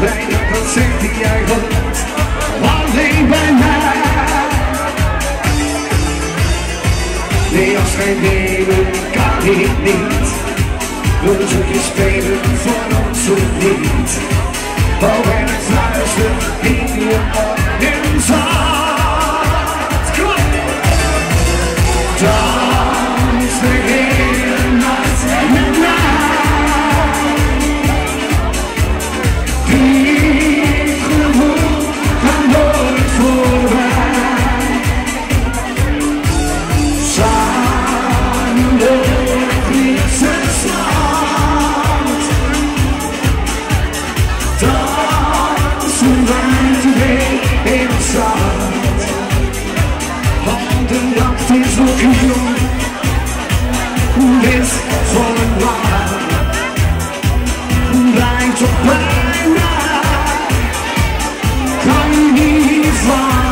Bijna dat zegt die jij hoort, alleen bij mij. Nee, afscheid nemen kan ik niet. Wil je spelen voor ons niet? Oh, en in je Hold the doctors will kill This fallen rock Blind to blind Come here,